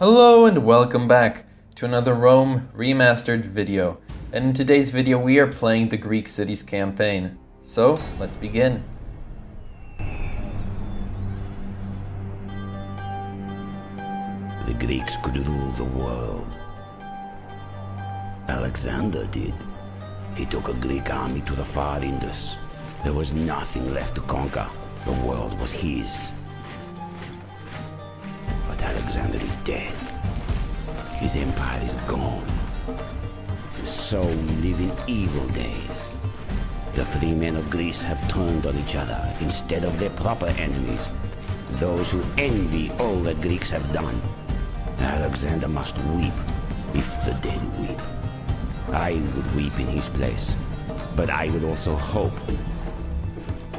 Hello and welcome back to another Rome Remastered video. And in today's video we are playing the Greek Cities campaign. So, let's begin. The Greeks could rule the world. Alexander did. He took a Greek army to the far Indus. There was nothing left to conquer. The world was his. Alexander is dead. His empire is gone. And so we live in evil days. The free men of Greece have turned on each other instead of their proper enemies. Those who envy all that Greeks have done. Alexander must weep if the dead weep. I would weep in his place, but I would also hope.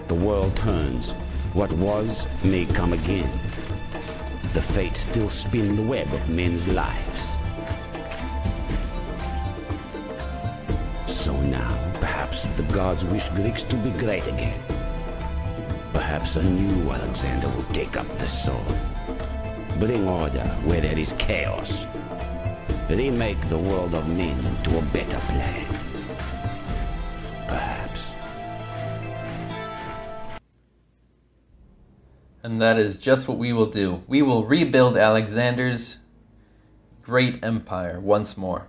The world turns. What was may come again. The fates still spin the web of men's lives. So now, perhaps the gods wish Greeks to be great again. Perhaps a new Alexander will take up the sword. Bring order where there is chaos. Remake the world of men to a better plan. And that is just what we will do. We will rebuild Alexander's great empire once more.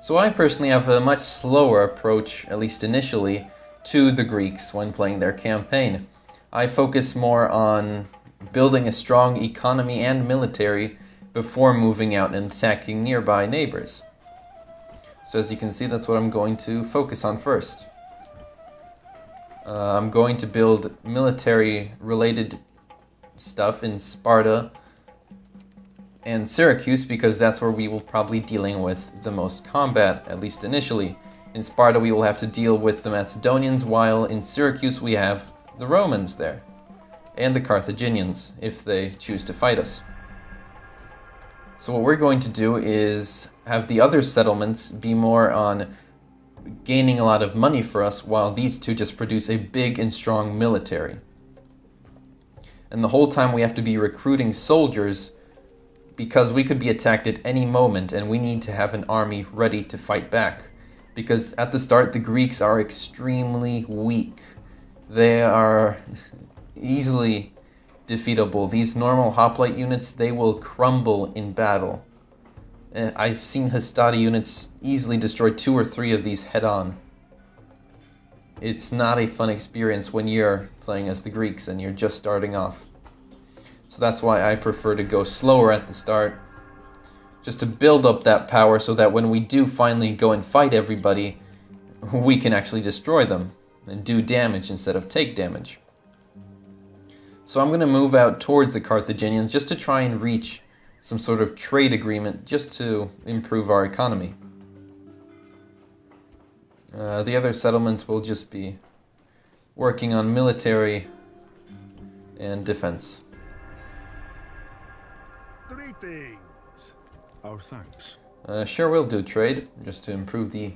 So I personally have a much slower approach, at least initially, to the Greeks when playing their campaign. I focus more on building a strong economy and military before moving out and attacking nearby neighbors. So as you can see, that's what I'm going to focus on first. Uh, I'm going to build military related stuff in Sparta and Syracuse because that's where we will probably dealing with the most combat, at least initially. In Sparta we will have to deal with the Macedonians, while in Syracuse we have the Romans there. And the Carthaginians, if they choose to fight us. So what we're going to do is have the other settlements be more on gaining a lot of money for us, while these two just produce a big and strong military. And the whole time we have to be recruiting soldiers because we could be attacked at any moment and we need to have an army ready to fight back. Because at the start, the Greeks are extremely weak. They are easily defeatable. These normal hoplite units, they will crumble in battle. Uh, I've seen Hastati units easily destroy two or three of these head-on. It's not a fun experience when you're playing as the Greeks and you're just starting off. So that's why I prefer to go slower at the start. Just to build up that power so that when we do finally go and fight everybody, we can actually destroy them and do damage instead of take damage. So I'm going to move out towards the Carthaginians just to try and reach some sort of trade agreement just to improve our economy. Uh, the other settlements will just be working on military and defense. Greetings. Our thanks. Uh, sure will do trade, just to improve the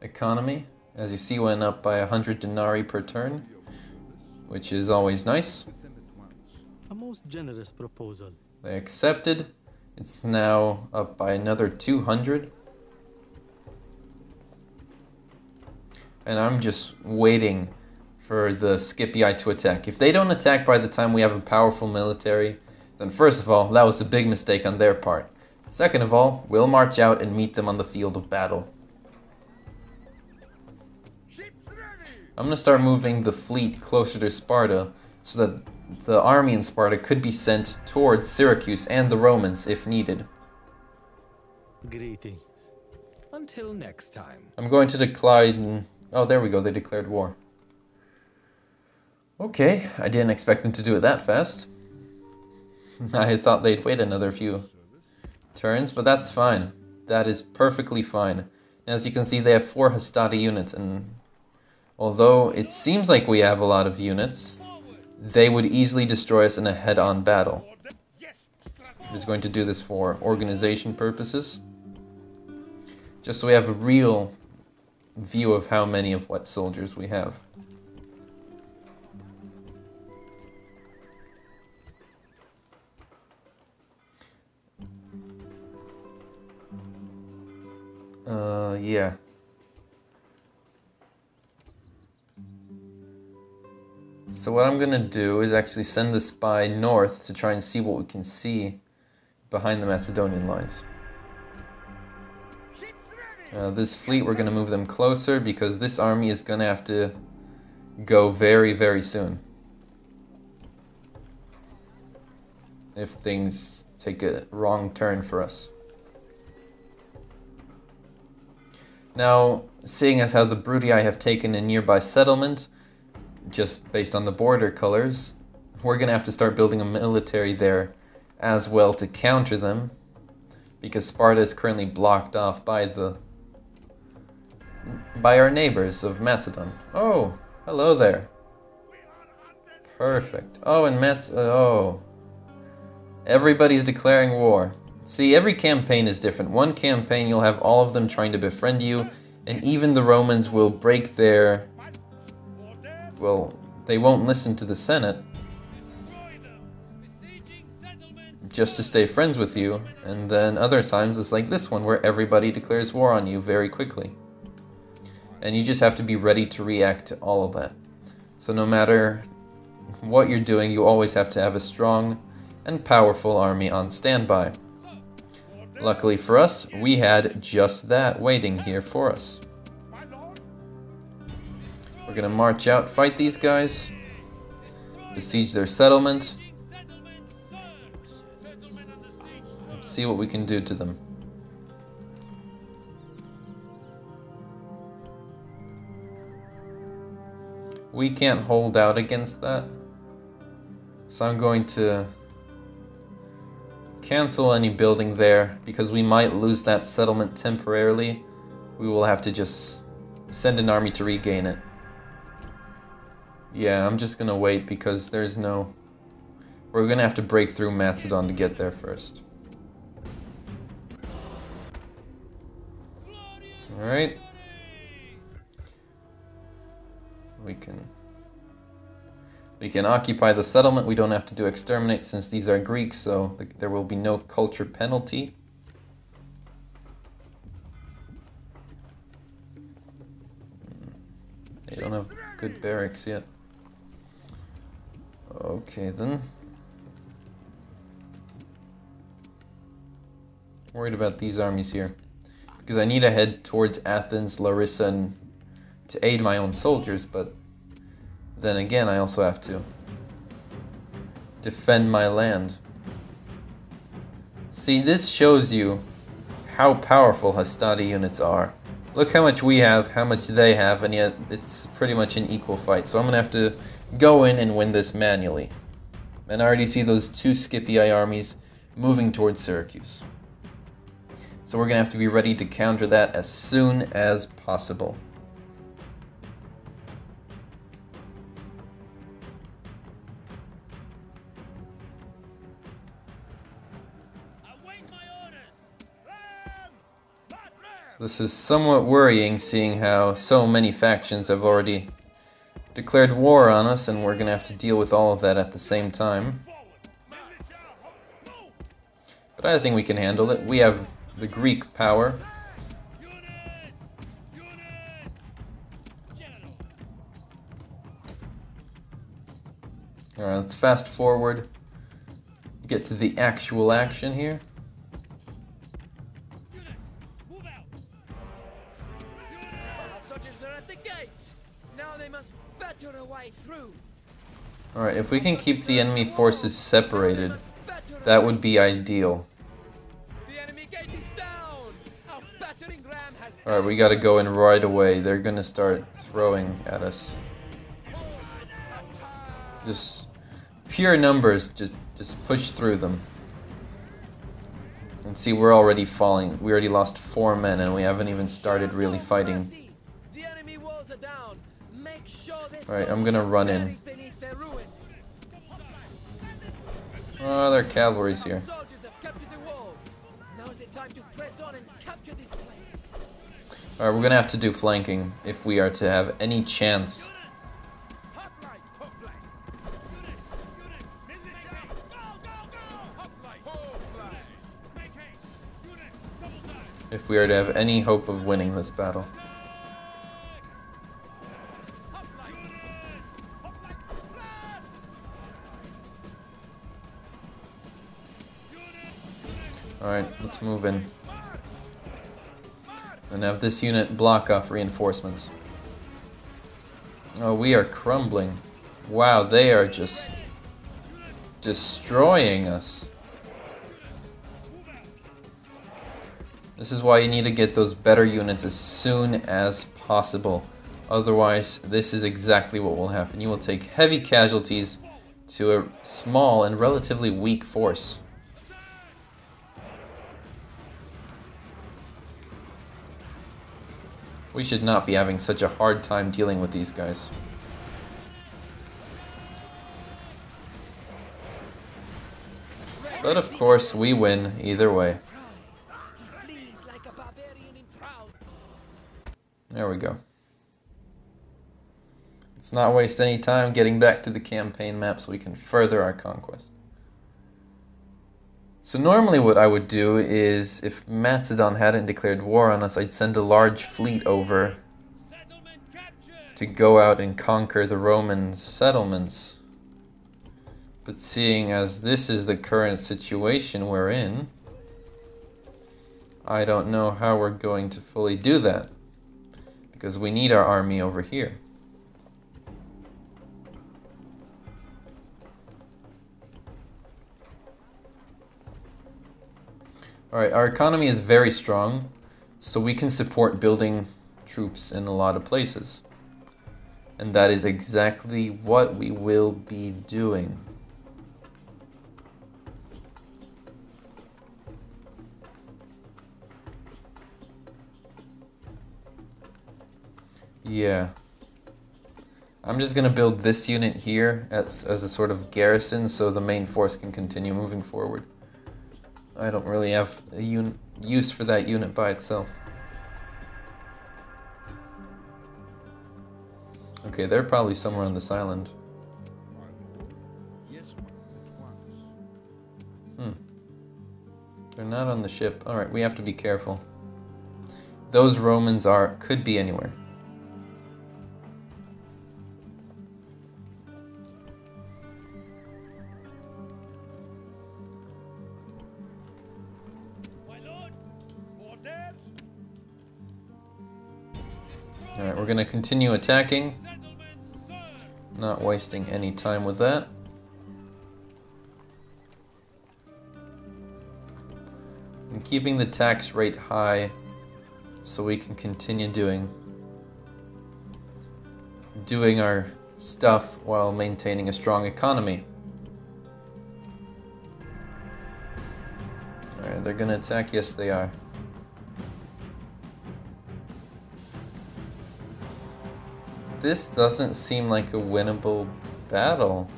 economy. As you see, went up by 100 denarii per turn, which is always nice. A most generous proposal. They accepted. It's now up by another 200. And I'm just waiting for the Scipii to attack. If they don't attack by the time we have a powerful military, then first of all, that was a big mistake on their part. Second of all, we'll march out and meet them on the field of battle. I'm gonna start moving the fleet closer to Sparta so that the army in Sparta could be sent towards Syracuse and the Romans if needed. Greetings. Until next time. I'm going to decline... Oh, there we go, they declared war. Okay, I didn't expect them to do it that fast. I thought they'd wait another few turns, but that's fine. That is perfectly fine. As you can see, they have four Hastati units, and although it seems like we have a lot of units, they would easily destroy us in a head-on battle. I'm just going to do this for organization purposes. Just so we have a real view of how many of what soldiers we have. Uh, yeah. So what I'm gonna do is actually send the spy north to try and see what we can see behind the Macedonian lines. Uh, this fleet, we're gonna move them closer because this army is gonna have to go very, very soon. If things take a wrong turn for us. Now, seeing as how the Brutii have taken a nearby settlement, just based on the border colors, we're gonna have to start building a military there as well to counter them, because Sparta is currently blocked off by the by our neighbors of Macedon. Oh, hello there. Perfect. Oh, and Mats. Oh, everybody's declaring war. See, every campaign is different. One campaign, you'll have all of them trying to befriend you, and even the Romans will break their. Well, they won't listen to the Senate just to stay friends with you, and then other times it's like this one where everybody declares war on you very quickly. And you just have to be ready to react to all of that. So, no matter what you're doing, you always have to have a strong and powerful army on standby. Luckily for us, we had just that waiting here for us. We're gonna march out, fight these guys, besiege their settlement, see what we can do to them. We can't hold out against that. So I'm going to cancel any building there because we might lose that settlement temporarily. We will have to just send an army to regain it. Yeah, I'm just gonna wait because there's no... We're gonna have to break through Macedon to get there first. Alright. We can... We can occupy the settlement. We don't have to do exterminate since these are Greeks, so th there will be no culture penalty. They don't have good barracks yet. Okay then. Worried about these armies here. Because I need to head towards Athens, Larissa, and to aid my own soldiers, but then again, I also have to defend my land. See, this shows you how powerful Hastati units are. Look how much we have, how much they have, and yet it's pretty much an equal fight. So I'm gonna have to go in and win this manually. And I already see those two Scipii armies moving towards Syracuse. So we're gonna have to be ready to counter that as soon as possible. This is somewhat worrying seeing how so many factions have already declared war on us and we're going to have to deal with all of that at the same time. But I think we can handle it. We have the Greek power. Alright, let's fast forward. Get to the actual action here. Alright, if we can keep the enemy forces separated, that would be ideal. Alright, we gotta go in right away. They're gonna start throwing at us. Just pure numbers, just just push through them. And see, we're already falling. We already lost four men and we haven't even started really fighting. Alright, I'm gonna run in. Oh, their cavalry's here. Alright, we're gonna have to do flanking if we are to have any chance. if we are to have any hope of winning this battle. Alright, let's move in. And have this unit block off reinforcements. Oh, we are crumbling. Wow, they are just destroying us. This is why you need to get those better units as soon as possible. Otherwise, this is exactly what will happen. You will take heavy casualties to a small and relatively weak force. We should not be having such a hard time dealing with these guys. But of course, we win either way. There we go. Let's not waste any time getting back to the campaign map so we can further our conquest. So normally what I would do is, if Macedon hadn't declared war on us, I'd send a large fleet over to go out and conquer the Roman settlements. But seeing as this is the current situation we're in, I don't know how we're going to fully do that. Because we need our army over here. Alright, our economy is very strong, so we can support building troops in a lot of places. And that is exactly what we will be doing. Yeah. I'm just gonna build this unit here as, as a sort of garrison so the main force can continue moving forward. I don't really have a use for that unit by itself. Okay, they're probably somewhere on this island. Hmm. They're not on the ship. Alright, we have to be careful. Those Romans are could be anywhere. We're going to continue attacking. Not wasting any time with that. And keeping the tax rate high so we can continue doing doing our stuff while maintaining a strong economy. Alright, they're gonna attack? Yes, they are. This doesn't seem like a winnable battle.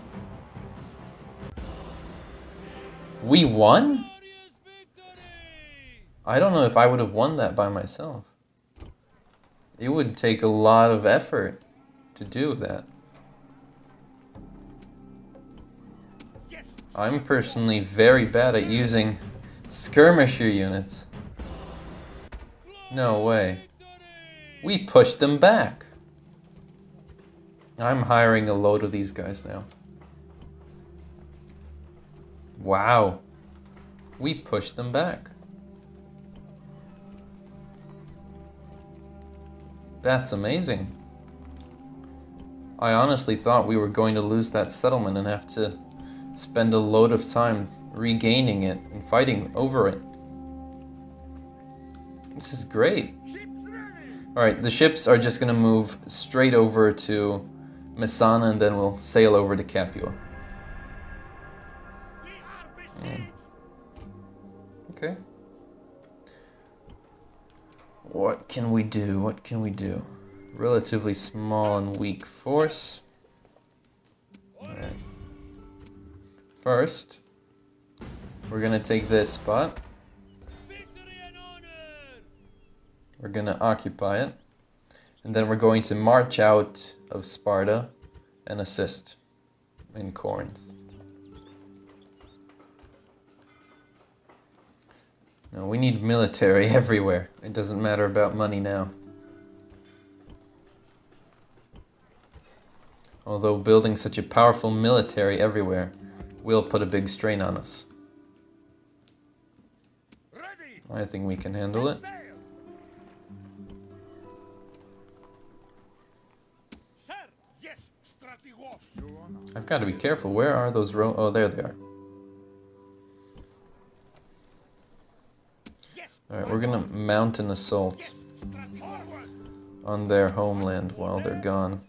We won? I don't know if I would have won that by myself. It would take a lot of effort to do that. I'm personally very bad at using skirmisher units. No way. We pushed them back. I'm hiring a load of these guys now. Wow. We pushed them back. That's amazing. I honestly thought we were going to lose that settlement and have to spend a load of time regaining it and fighting over it. This is great. Alright, the ships are just going to move straight over to Messana, and then we'll sail over to Capua. Mm. Okay. What can we do? What can we do? Relatively small and weak force. Right. First, we're gonna take this spot. We're gonna occupy it. And then we're going to march out of Sparta and assist in Corinth. No, we need military everywhere. It doesn't matter about money now. Although building such a powerful military everywhere will put a big strain on us. I think we can handle it. I've got to be careful. Where are those ro- Oh, there they are. Alright, we're gonna mount an assault on their homeland while they're gone.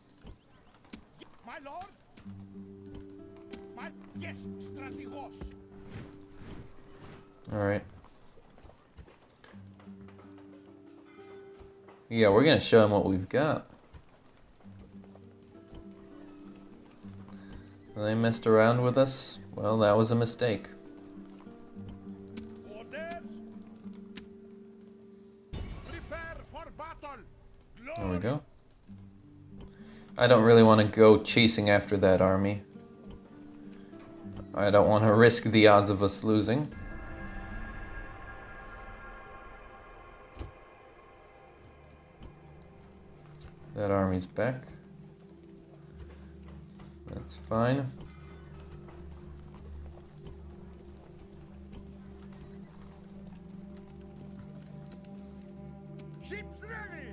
Alright. Yeah, we're gonna show them what we've got. They messed around with us. Well, that was a mistake. Orders! Prepare for battle! There we go. I don't really want to go chasing after that army. I don't want to risk the odds of us losing. That army's back. That's fine. Ships ready!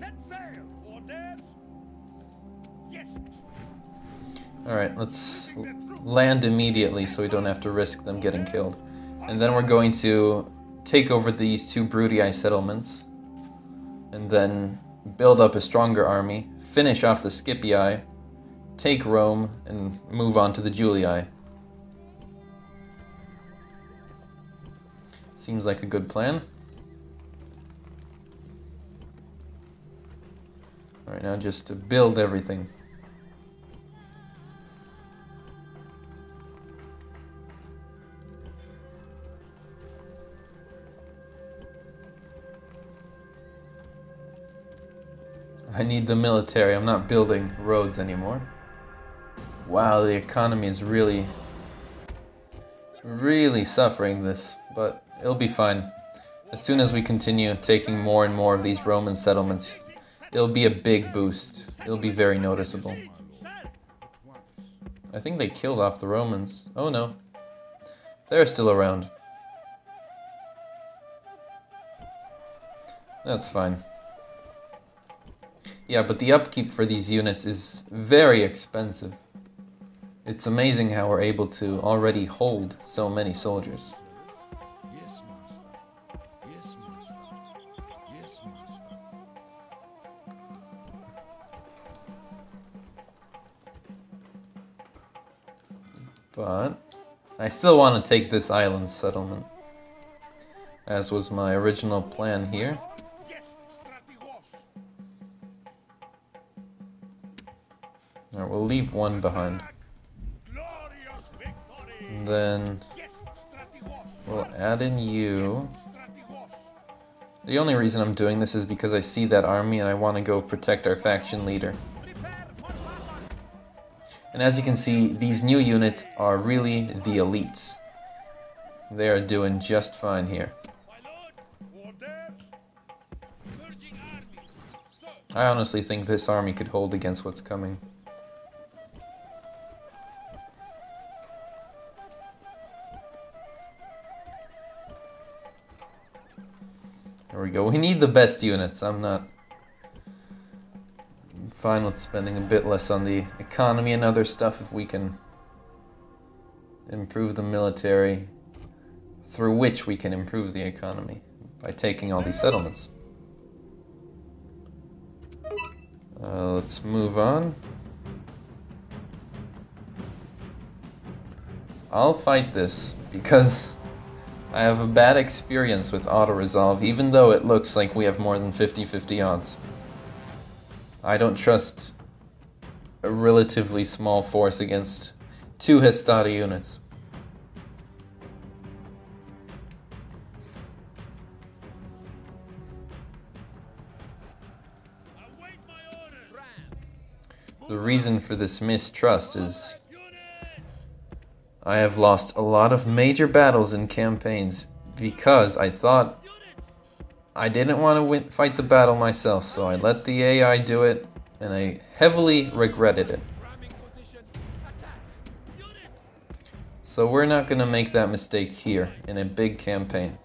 Set sail! Orders! Yes, Alright, let's land immediately so we don't have to risk them getting killed. And then we're going to take over these two Brutii settlements. And then build up a stronger army, finish off the Scipii, take Rome, and move on to the Julii. Seems like a good plan. Alright, now just to build everything. I need the military. I'm not building roads anymore. Wow, the economy is really, really suffering this, but it'll be fine. As soon as we continue taking more and more of these Roman settlements, it'll be a big boost. It'll be very noticeable. I think they killed off the Romans. Oh no. They're still around. That's fine. Yeah, but the upkeep for these units is very expensive. It's amazing how we're able to already hold so many soldiers. Yes, master. Yes, master. Yes, master. But I still want to take this island settlement. As was my original plan here. Leave one behind. Then we'll add in you. The only reason I'm doing this is because I see that army and I want to go protect our faction leader. And as you can see, these new units are really the elites. They are doing just fine here. I honestly think this army could hold against what's coming. Go. We need the best units. I'm not fine with spending a bit less on the economy and other stuff if we can improve the military through which we can improve the economy by taking all these settlements. Uh, let's move on. I'll fight this because I have a bad experience with auto-resolve, even though it looks like we have more than 50-50 odds. I don't trust a relatively small force against two Hastati units. The reason for this mistrust is! I have lost a lot of major battles and campaigns because I thought I didn't want to win, fight the battle myself, so I let the AI do it, and I heavily regretted it. So we're not going to make that mistake here in a big campaign.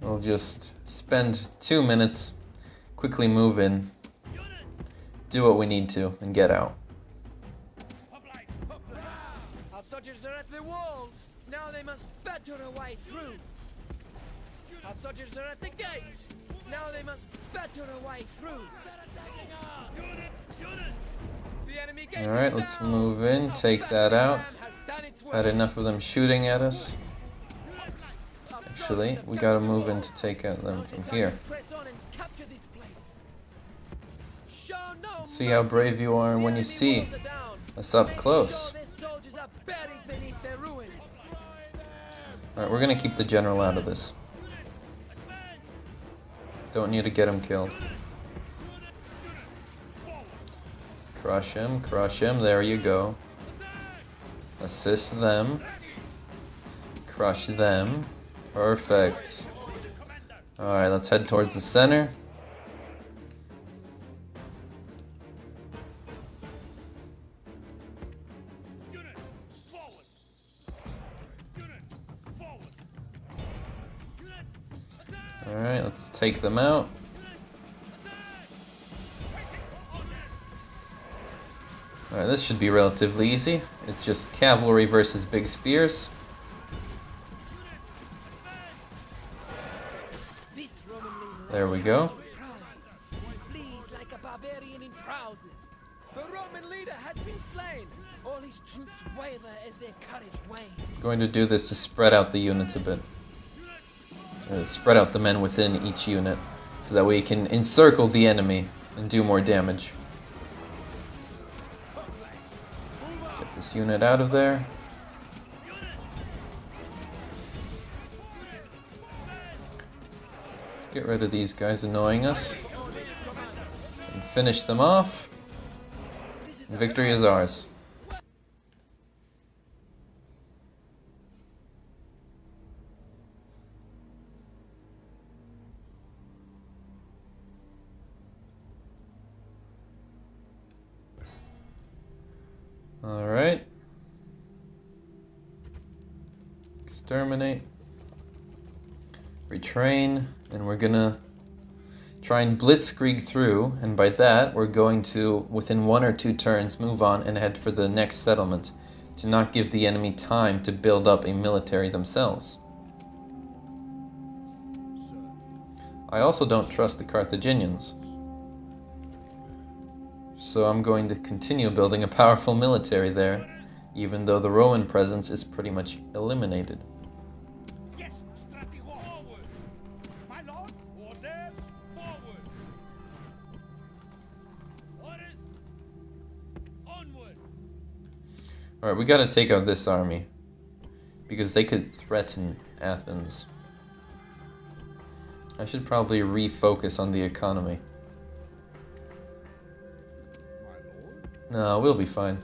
We'll just spend two minutes, quickly move in, do what we need to, and get out. The walls. Now they must batter a way through. Our soldiers are at the gates. Now they must batter a way through. The enemy gate All right, let's move in, take that out. battering ram has done its work. Had enough of them shooting at us. Actually, we gotta move in to take out them the from here. to press on and capture this place. Show no See how brave you are when you see walls are down. us up close. Alright, we're gonna keep the general out of this. Don't need to get him killed. Crush him, crush him, there you go. Assist them. Crush them. Perfect. Alright, let's head towards the center. Take them out. Alright, this should be relatively easy. It's just cavalry versus big spears. There we go. going to do this to spread out the units a bit. Uh, spread out the men within each unit so that we can encircle the enemy and do more damage. Get this unit out of there. Get rid of these guys annoying us. And finish them off. Victory is ours. Exterminate. Retrain. And we're gonna try and blitzkrieg through. And by that, we're going to, within one or two turns, move on and head for the next settlement. To not give the enemy time to build up a military themselves. I also don't trust the Carthaginians. So I'm going to continue building a powerful military there, even though the Roman presence is pretty much eliminated. Alright, we gotta take out this army. Because they could threaten Athens. I should probably refocus on the economy. No, we'll be fine.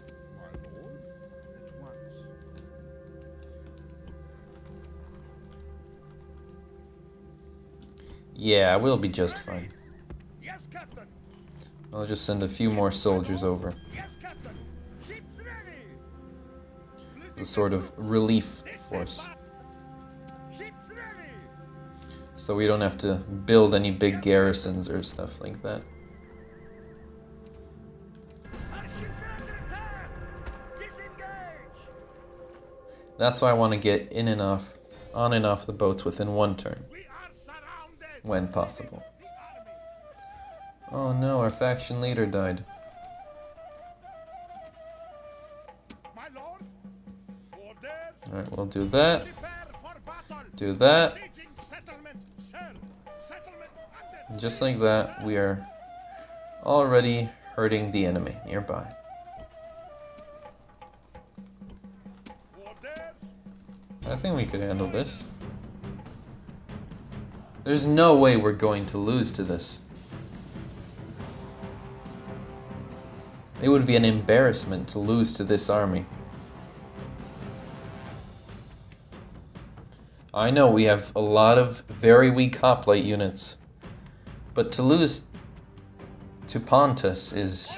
Yeah, we'll be just fine. I'll just send a few more soldiers over. The sort of relief force. So we don't have to build any big garrisons or stuff like that. That's why I want to get in and off, on and off the boats within one turn, when possible. Oh no, our faction leader died. Alright, we'll do that. Do that. And just like that, we are already hurting the enemy nearby. I think we could handle this. There's no way we're going to lose to this. It would be an embarrassment to lose to this army. I know we have a lot of very weak hoplite units, but to lose to Pontus is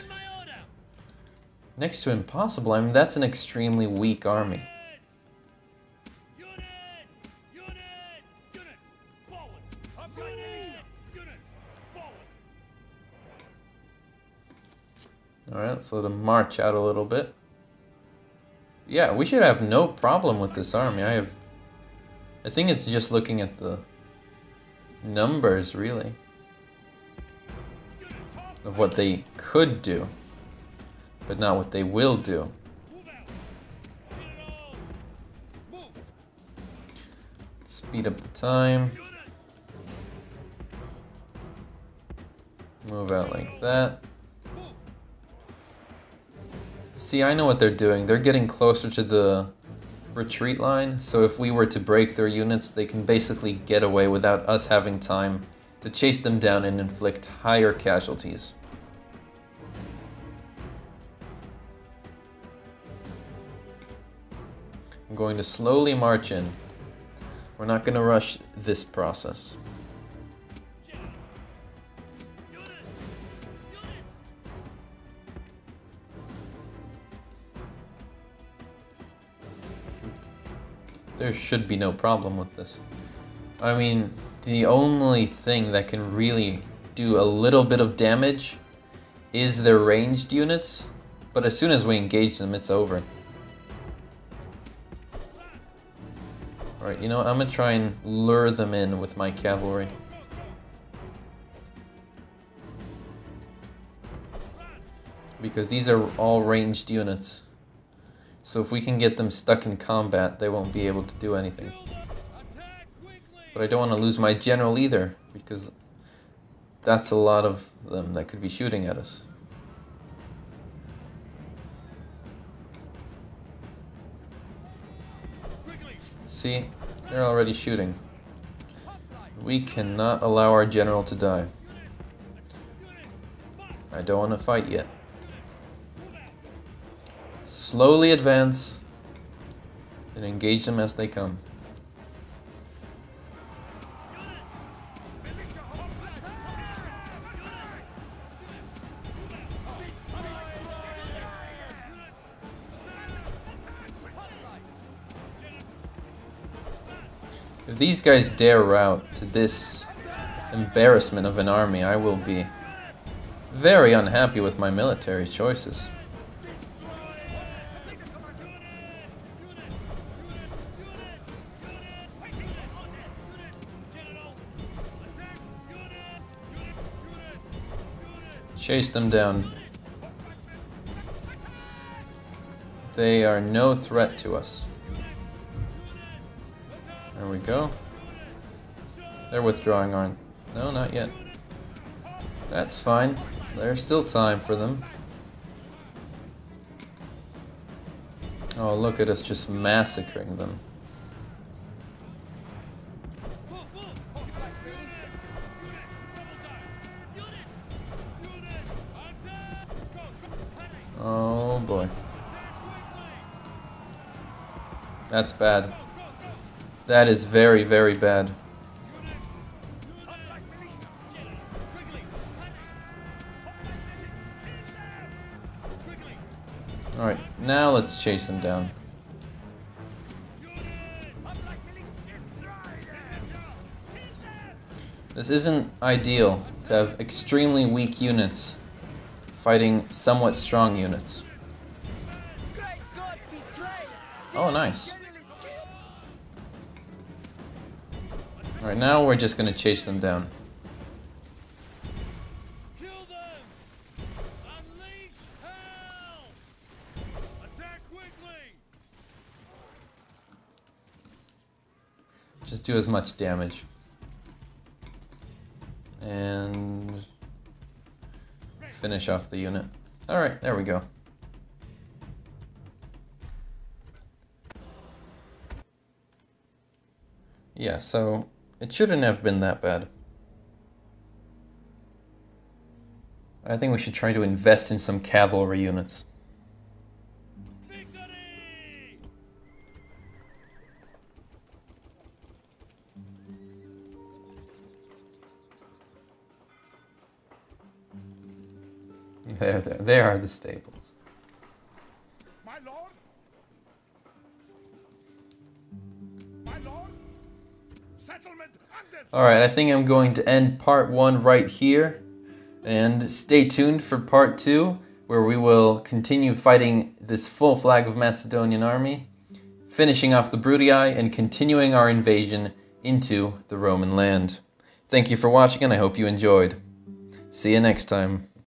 next to impossible. I mean, that's an extremely weak army. Alright, let's let them march out a little bit. Yeah, we should have no problem with this army. I have... I think it's just looking at the numbers, really. Of what they could do. But not what they will do. Speed up the time. Move out like that. See, I know what they're doing. They're getting closer to the retreat line, so if we were to break their units, they can basically get away without us having time to chase them down and inflict higher casualties. I'm going to slowly march in. We're not going to rush this process. There should be no problem with this. I mean, the only thing that can really do a little bit of damage is their ranged units, but as soon as we engage them, it's over. Alright, you know what? I'm gonna try and lure them in with my cavalry. Because these are all ranged units. So if we can get them stuck in combat, they won't be able to do anything. But I don't want to lose my general either, because that's a lot of them that could be shooting at us. See, they're already shooting. We cannot allow our general to die. I don't want to fight yet. Slowly advance and engage them as they come. If these guys dare rout to this embarrassment of an army, I will be very unhappy with my military choices. Chase them down. They are no threat to us. There we go. They're withdrawing on. No, not yet. That's fine. There's still time for them. Oh, look at us just massacring them. That's bad. That is very, very bad. Alright, now let's chase them down. This isn't ideal to have extremely weak units fighting somewhat strong units. Oh, nice. Alright, now we're just gonna chase them down. Them! Unleash hell! Attack quickly! Just do as much damage. And finish off the unit. Alright, there we go. Yeah, so it shouldn't have been that bad. I think we should try to invest in some cavalry units. There, There, there, are the stables. All right, I think I'm going to end part one right here. And stay tuned for part two, where we will continue fighting this full flag of Macedonian army, finishing off the Brutii, and continuing our invasion into the Roman land. Thank you for watching, and I hope you enjoyed. See you next time.